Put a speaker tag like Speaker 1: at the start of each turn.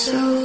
Speaker 1: so